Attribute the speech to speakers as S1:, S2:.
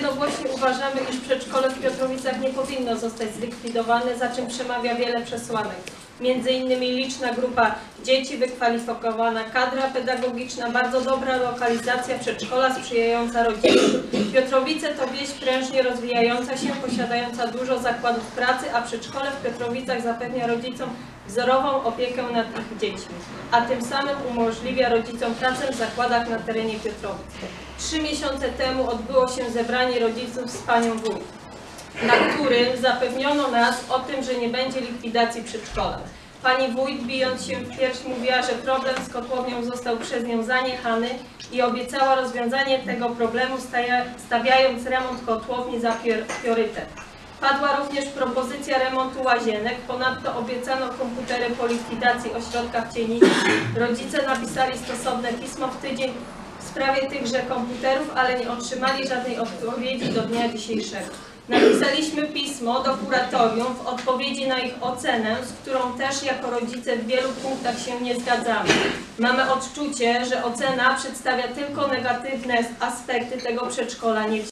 S1: jednogłośnie uważamy, iż przedszkole w Piotrowicach nie powinno zostać zlikwidowane, za czym przemawia wiele przesłanek. Między innymi liczna grupa dzieci, wykwalifikowana kadra pedagogiczna, bardzo dobra lokalizacja przedszkola sprzyjająca rodzinie. Piotrowice to wieś prężnie rozwijająca się, posiadająca dużo zakładów pracy, a przedszkole w Piotrowicach zapewnia rodzicom wzorową opiekę nad ich dziećmi, a tym samym umożliwia rodzicom pracę w zakładach na terenie Piotrowic. Trzy miesiące temu odbyło się zebranie rodziców z panią wójt na którym zapewniono nas o tym, że nie będzie likwidacji przedszkola. Pani wójt, bijąc się w pierś, mówiła, że problem z kotłownią został przez nią zaniechany i obiecała rozwiązanie tego problemu, stawiając remont kotłowni za priorytet. Padła również propozycja remontu łazienek, ponadto obiecano komputery po likwidacji ośrodka w Cienicy. Rodzice napisali stosowne pismo w tydzień sprawie tychże komputerów, ale nie otrzymali żadnej odpowiedzi do dnia dzisiejszego. Napisaliśmy pismo do kuratorium w odpowiedzi na ich ocenę, z którą też jako rodzice w wielu punktach się nie zgadzamy. Mamy odczucie, że ocena przedstawia tylko negatywne aspekty tego przedszkola, nie